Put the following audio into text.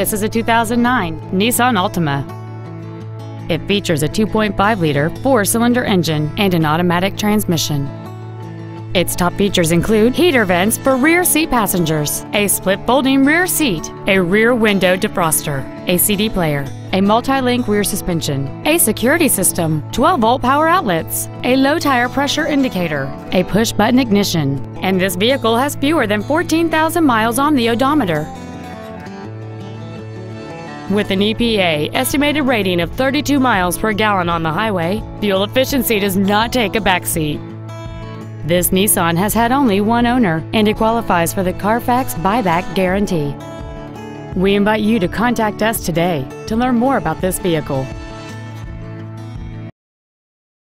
This is a 2009 Nissan Altima. It features a 2.5-liter four-cylinder engine and an automatic transmission. Its top features include heater vents for rear seat passengers, a split folding rear seat, a rear window defroster, a CD player, a multi-link rear suspension, a security system, 12-volt power outlets, a low tire pressure indicator, a push-button ignition, and this vehicle has fewer than 14,000 miles on the odometer. With an EPA estimated rating of 32 miles per gallon on the highway, fuel efficiency does not take a backseat. This Nissan has had only one owner and it qualifies for the Carfax buyback guarantee. We invite you to contact us today to learn more about this vehicle.